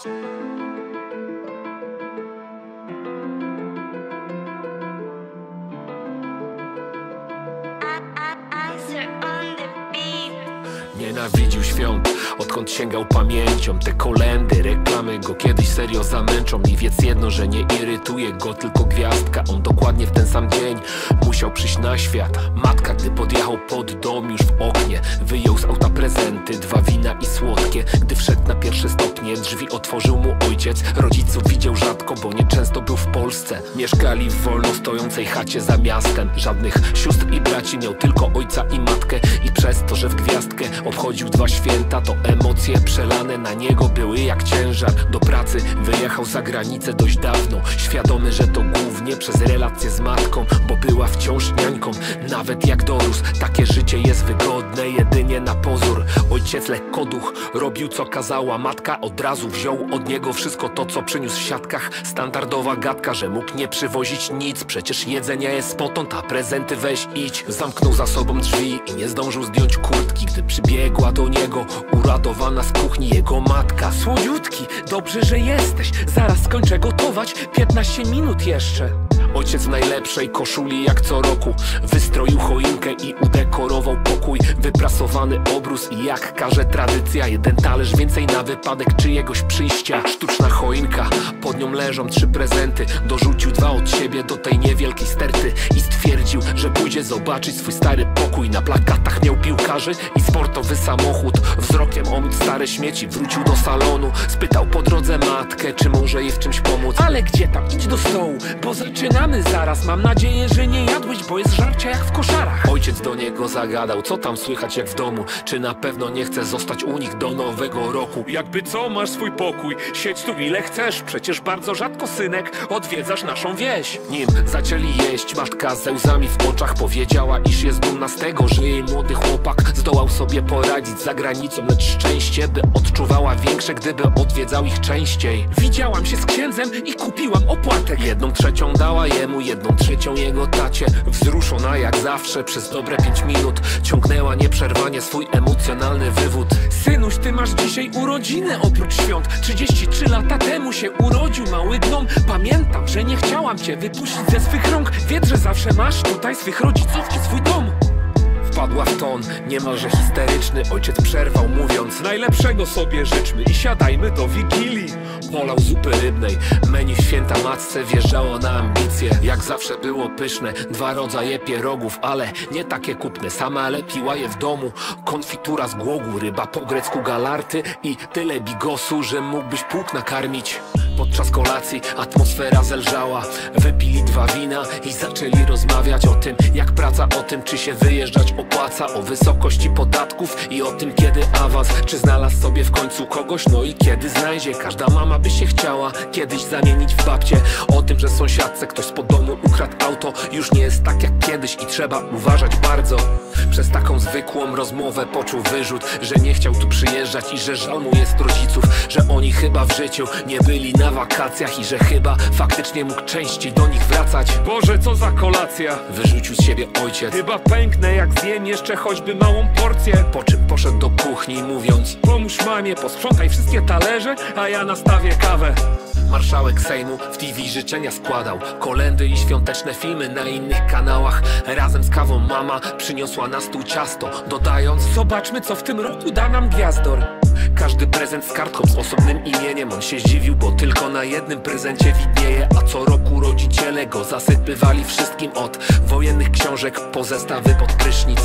Thank you. Nienawidził świąt, odkąd sięgał pamięcią. Te kolendy, reklamy go kiedyś serio zamęczą. I wiedz jedno, że nie irytuje go tylko gwiazdka. On dokładnie w ten sam dzień musiał przyjść na świat. Matka, gdy podjechał pod dom już w oknie Wyjął z auta prezenty, dwa wina i słodkie. Gdy wszedł na pierwsze stopnie, drzwi otworzył mu ojciec. Rodziców widział rzadko, Mieszkali w wolno stojącej chacie za miastem. Żadnych sióstr i braci, miał tylko ojca i matkę. I przez to, że w gwiazdkę obchodził dwa święta To emocje przelane na niego były jak ciężar. Do pracy wyjechał za granicę dość dawno. Świadomy, że to głównie przez relacje z matką Bo była wciąż niańką, nawet jak dorósł Takie życie jest wygodne jedynie na pozór. Ojciec lekko duch robił co kazała Matka. Od razu wziął od niego wszystko to co przyniósł w siatkach. Standardowa gadka, że mógł nie przywozić nic. Przecież jedzenia jest potąd, a prezenty weź idź. Zamknął za sobą drzwi i nie zdążył zdjąć kurtki. Gdy przybiegła do niego uradowana z kuchni jego matka. Słodziutki, dobrze, że jesteś. Zaraz skończę gotować, 15 minut jeszcze Ojciec najlepszej koszuli jak co roku. Wystroił choinkę i udekorował pokój. Wyprasowany obrus i jak każe tradycja. Jeden talerz więcej na wypadek czyjegoś przyjścia. Sztuczna choinka, pod nią leżą trzy prezenty. Dorzucił dwa od siebie do tej niewielkiej sterty I stwierdził, że zobaczyć. Swój stary pokój Na plakatach miał piłkarzy i sportowy samochód. Wzrokiem omyć stare śmieci, wrócił do salonu. Spytał po drodze matkę, czy może jej w czymś pomóc. Ale gdzie tam? Idź do stołu, bo zaczynamy zaraz. Mam nadzieję, że nie jadłeś, bo jest żarcia jak w koszarach. Ojciec do niego zagadał, co tam słychać jak w domu. Czy na pewno nie chce zostać u nich do nowego roku? Jakby co, masz swój pokój. Siedź tu ile chcesz. Przecież bardzo rzadko, synek, odwiedzasz naszą wieś. Nim zaczęli jeść, matka ze łzami w oczach powiedziała, iż jest dumna z tego, że jej młody chłopak zdołał sobie poradzić za granicą, lecz szczęście by odczuwała większe, gdyby odwiedzał ich częściej. Widziałam się z księdzem i kupiłam opłatek. Jedną trzecią dała jemu, jedną trzecią jego tacie. Wzruszona jak zawsze przez dobre pięć minut. Ciągnęła nieprzerwanie swój emocjonalny wywód. Synuś, ty masz dzisiaj urodziny oprócz świąt. 33 lata temu się urodził mały gnom Pamiętam, że nie chciałam cię wypuścić ze swych rąk. Wiedz, że zawsze masz tutaj swych rodziców swój dom. Wpadła w ton, niemalże histeryczny, ojciec przerwał mówiąc Najlepszego sobie życzmy i siadajmy do Wigilii Polał zupy rybnej, menu święta matce wjeżdżało na ambicje. Jak zawsze było pyszne, dwa rodzaje pierogów, ale nie takie kupne. Sama lepiła je w domu, konfitura z głogu, ryba po grecku galarty I tyle bigosu, że mógłbyś pług nakarmić Podczas kolacji atmosfera zelżała. Wypili dwa wina i zaczęli rozmawiać o tym Jak praca, o tym czy się wyjeżdżać opłaca O wysokości podatków i o tym kiedy awans Czy znalazł sobie w końcu kogoś, no i kiedy znajdzie. Każda mama by się chciała kiedyś zamienić w babcie O tym, że sąsiadce ktoś spod domu ukradł auto Już nie jest tak jak kiedyś i trzeba uważać bardzo. Przez taką zwykłą rozmowę poczuł wyrzut Że nie chciał tu przyjeżdżać i że żal mu jest rodziców Że oni chyba w życiu nie byli na wakacjach I że chyba faktycznie mógł częściej do nich wracać. Boże, co za kolacja. Wyrzucił z siebie ojciec. Chyba pęknę jak zjem jeszcze choćby małą porcję. Po czym poszedł do kuchni mówiąc Pomóż mamie, posprzątaj wszystkie talerze, a ja nastawię kawę. Marszałek Sejmu w TV życzenia składał Kolendy i świąteczne filmy na innych kanałach. Razem z kawą mama przyniosła na stół ciasto Dodając Zobaczmy, co w tym roku da nam gwiazdor Każdy prezent z kartką z osobnym imieniem. On się zdziwił, bo tylko na jednym prezencie widnieje. A co roku rodziciele go zasypywali wszystkim Od wojennych książek po zestawy pod prysznic.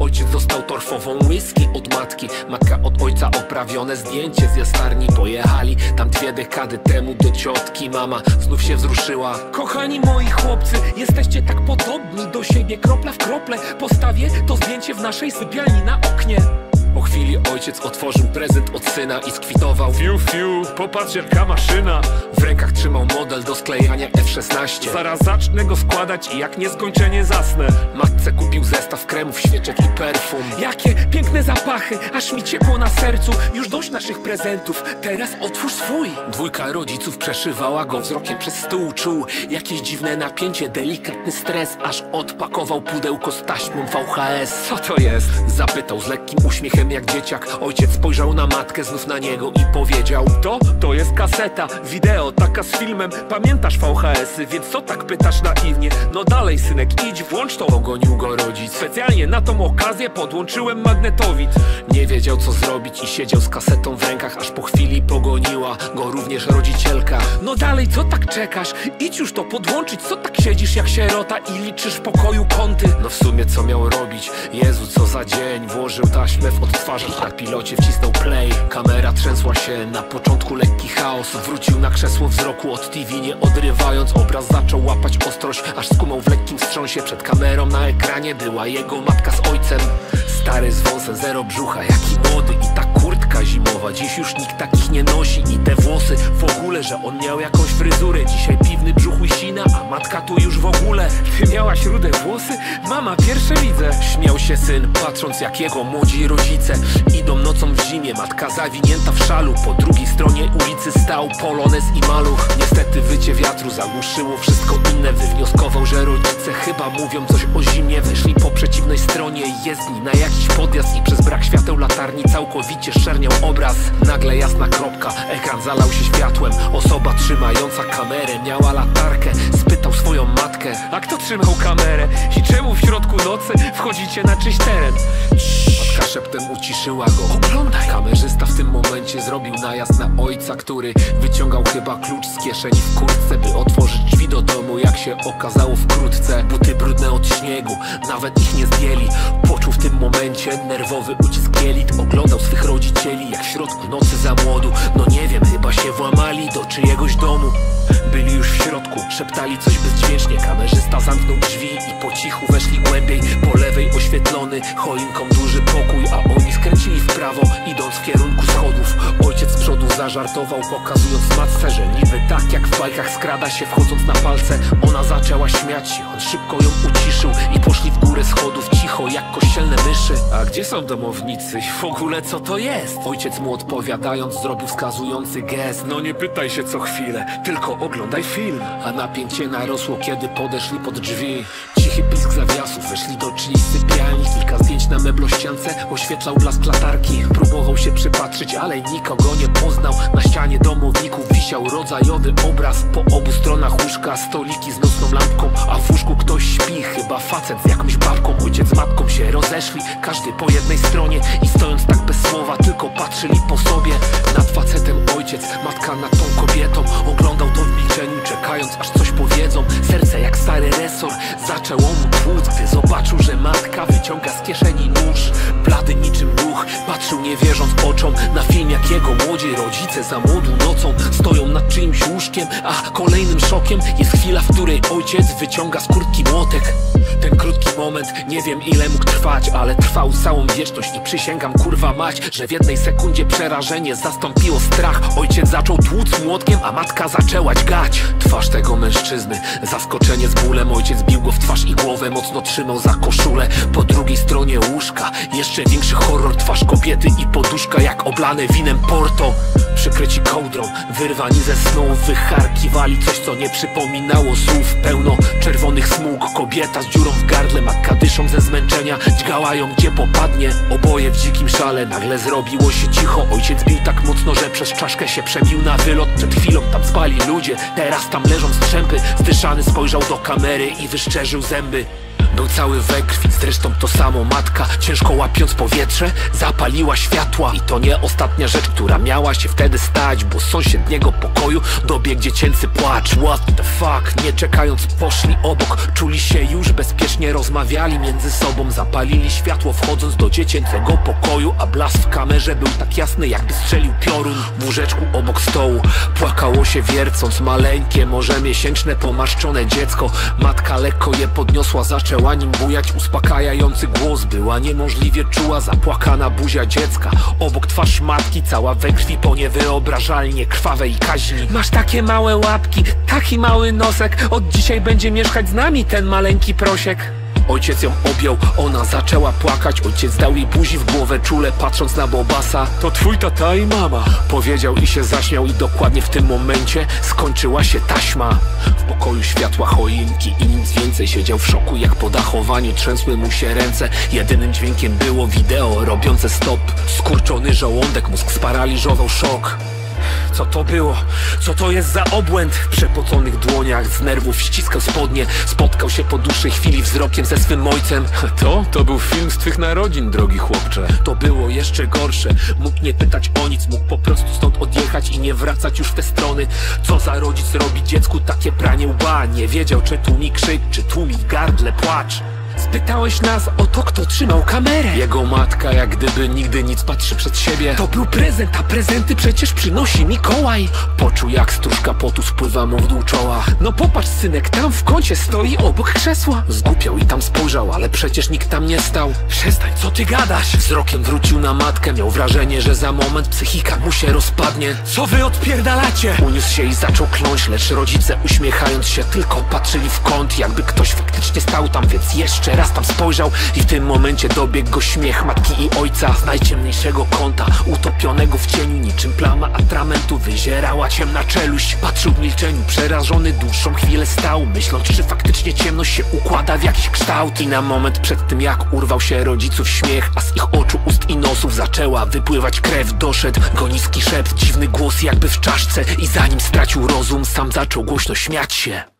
Ojciec dostał torfową whisky od matki. Matka od ojca oprawione zdjęcie z jastarni. Pojechali tam dwie dekady temu do ciotki. Mama znów się wzruszyła. Kochani moi chłopcy, jesteście tak podobni do siebie. Kropla w krople postawię to zdjęcie w naszej sypialni na oknie Po chwili ojciec otworzył prezent od syna i skwitował. Fiu, fiu, popatrz jaka maszyna. W rękach trzymał model do sklejania F-16 Zaraz zacznę go składać i jak nieskończenie zasnę. Matce kupił zestaw kremów, świeczek i perfum. Jakie piękne zapachy, aż mi ciepło na sercu. Już dość naszych prezentów, teraz otwórz swój. Dwójka rodziców przeszywała go wzrokiem przez stół Czuł jakieś dziwne napięcie, delikatny stres Aż odpakował pudełko z taśmą VHS Co to jest? Zapytał z lekkim uśmiechem jak dzieciak. Ojciec spojrzał na matkę, znów na niego i powiedział To, to jest kaseta, wideo, taka z filmem. Pamiętasz VHS-y, więc co tak pytasz naiwnie? No dalej synek, idź, włącz to Pogonił go rodzic. Specjalnie na tą okazję podłączyłem magnetowid. Nie wiedział co zrobić i siedział z kasetą w rękach Aż go również rodzicielka. No dalej, co tak czekasz? Idź już to podłączyć, co tak siedzisz jak sierota i liczysz w pokoju kąty? No w sumie co miał robić? Jezu co za dzień. Włożył taśmę w odtwarzacz Na pilocie wcisnął play. Kamera trzęsła się Na początku lekki chaos. Wrócił na krzesło wzroku od TV Nie odrywając obraz. Zaczął łapać ostrość Aż skumał w lekkim wstrząsie. Przed kamerą na ekranie była jego matka z ojcem. Stary z wąsem, zero brzucha Jaki młody i ta kurtka zimowa. Dziś już nikt takich nie nosi. I te włosy w ogóle, że on miał jakąś fryzurę. Dzisiaj piwny brzuch łysina A matka tu już w ogóle. Ty miałaś rude włosy? Mama, pierwsze widzę. Śmiał się syn, patrząc jak jego młodzi rodzice Idą nocą zimie, matka zawinięta w szalu. Po drugiej stronie ulicy stał Polones i maluch. Niestety wycie wiatru zagłuszyło wszystko inne. Wywnioskował, że rodzice chyba mówią coś o zimie. Weszli po przeciwnej stronie jezdni na jakiś podjazd. I przez brak świateł latarni całkowicie szczerniał obraz. Nagle jasna kropka, ekran zalał się światłem. Osoba trzymająca kamerę miała latarkę. Spytał swoją matkę. A kto trzymał kamerę? I czemu w środku nocy wchodzicie na czyjś teren? Matka szeptem uciszyła go. Oglądaj! Kamerzysta w tym momencie zrobił najazd na ojca Który wyciągał chyba klucz z kieszeni w kurtce By otworzyć drzwi do domu jak się okazało wkrótce Buty brudne od śniegu, nawet ich nie zdjęli. Poczuł w tym momencie nerwowy ucisk jelit Oglądał swych rodzicieli jak w środku nocy za młodu. No nie wiem, chyba się włamali do czyjegoś domu. Byli już w środku, szeptali coś bezdźwięcznie. Kamerzysta zamknął drzwi i po cichu weszli głębiej Po lewej oświetlony choinką duży pokój A oni skręcili w prawo, idąc w kierunku schodów. Ojciec z przodu zażartował, pokazując matce Że niby tak jak w bajkach skrada się wchodząc na palce. Ona zaczęła śmiać się, on szybko ją uciszył I poszli w górę schodów cicho jak kościelne myszy. A gdzie są domownicy? W ogóle co to jest? Ojciec mu odpowiadając zrobił wskazujący gest. No nie pytaj się co chwilę, tylko oglądaj film. A napięcie narosło, kiedy podeszli pod drzwi. Cichy pisk zawiasów, weszli do czyjejś sypialni Kilka zdjęć na meblościance oświetlał blask latarki. Próbował się przypatrzyć, ale nikogo nie poznał. Na ścianie domowników wisiał rodzajowy obraz. Po obu stronach łóżka stoliki z nocną lampką. A w łóżku ktoś śpi, chyba facet z jakąś babką. Ojciec z matką się rozeszli, każdy po jednej stronie. I stojąc tak bez słowa, tylko patrzyli po sobie. Nad facetem ojciec, matka nad tą kobietą. Oglądał to w milczeniu, czekając aż coś powiedzą. Serce jak stary resor zaczęło mu tłuc Gdy zobaczył, że matka wyciąga z kieszeni nóż Blady niczym duch, patrzył nie wierząc oczom Na film jak jego młodzi rodzice za młodą nocą Stoją nad czyimś łóżkiem, a kolejnym szokiem Jest chwila, w której ojciec wyciąga z kurtki młotek. Ten moment, nie wiem ile mógł trwać Ale trwał całą wieczność i przysięgam kurwa mać Że w jednej sekundzie przerażenie zastąpiło strach. Ojciec zaczął tłuc młotkiem, a matka zaczęła dźgać Twarz tego mężczyzny, zaskoczenie z bólem. Ojciec bił go w twarz i głowę, mocno trzymał za koszulę. Po drugiej stronie łóżka, jeszcze większy horror. Twarz kobiety i poduszka jak oblane winem Porto. Przykryci kołdrą, wyrwani ze snu Wycharkiwali coś, co nie przypominało słów. Pełno czerwonych smug, kobieta z dziurą w gardle Matka dyszą ze zmęczenia, dźgała ją gdzie popadnie. Oboje w dzikim szale, nagle zrobiło się cicho. Ojciec bił tak mocno, że przez czaszkę się przebił na wylot. Przed chwilą tam spali ludzie, teraz tam leżą strzępy. Zdyszany spojrzał do kamery i wyszczerzył zęby był cały we krwi, zresztą to samo matka. Ciężko łapiąc powietrze, zapaliła światła. I to nie ostatnia rzecz, która miała się wtedy stać Bo z sąsiedniego pokoju dobiegł dziecięcy płacz. What the fuck, nie czekając poszli obok. Czuli się już bezpiecznie, rozmawiali między sobą. Zapalili światło wchodząc do dziecięcego pokoju. A blask w kamerze był tak jasny jakby strzelił piorun. W łóżeczku obok stołu płakało się wiercąc Maleńkie, może miesięczne, pomaszczone dziecko. Matka lekko je podniosła, zaczęła nim bujać Uspokajający głos była niemożliwie czuła Zapłakana buzia dziecka. Obok twarz matki cała we krwi po niewyobrażalnie krwawej kaźni. Masz takie małe łapki, taki mały nosek Od dzisiaj będzie mieszkać z nami ten maleńki prosiek. Ojciec ją objął, ona zaczęła płakać. Ojciec dał jej buzi w głowę czule patrząc na Bobasa. To twój tata i mama. Powiedział i się zaśmiał i dokładnie w tym momencie skończyła się taśma pokoju światła choinki i nic więcej. Siedział w szoku jak po dachowaniu Trzęsły mu się ręce. Jedynym dźwiękiem było wideo robiące stop. Skurczony żołądek, mózg sparaliżował szok co to było? Co to jest za obłęd? W przepoconych dłoniach z nerwów ściskał spodnie. Spotkał się po dłuższej chwili wzrokiem ze swym ojcem. To? To był film z twych narodzin, drogi chłopcze. To było jeszcze gorsze. Mógł nie pytać o nic, mógł po prostu stąd odjechać I nie wracać już w te strony. Co za rodzic robi dziecku takie pranie łba? Nie wiedział czy tłumi krzyk, czy tłumi gardle płacz Spytałeś nas o to, kto trzymał kamerę. Jego matka jak gdyby nigdy nic patrzy przed siebie. To był prezent, a prezenty przecież przynosi Mikołaj. Poczuł jak stróżka potu spływa mu w dół czoła. No popatrz synek, tam w kącie stoi obok krzesła. Zgłupiał i tam spojrzał, ale przecież nikt tam nie stał. Przestań, co ty gadasz? Wzrokiem wrócił na matkę, miał wrażenie, że za moment psychika mu się rozpadnie. Co wy odpierdalacie? Uniósł się i zaczął kląć, lecz rodzice uśmiechając się tylko patrzyli w kąt Jakby ktoś faktycznie stał tam, więc jeszcze raz tam spojrzał I w tym momencie dobiegł go śmiech matki i ojca. Z najciemniejszego kąta, utopionego w cieniu Niczym plama atramentu. Wyzierała ciemna czeluść Patrzył w milczeniu, przerażony dłuższą chwilę stał Myśląc, czy faktycznie ciemność się układa w jakiś kształt. I na moment przed tym jak urwał się rodziców śmiech A z ich oczu, ust i nosów zaczęła wypływać krew. Doszedł go niski szept, dziwny głos jakby w czaszce. I zanim stracił rozum, sam zaczął głośno śmiać się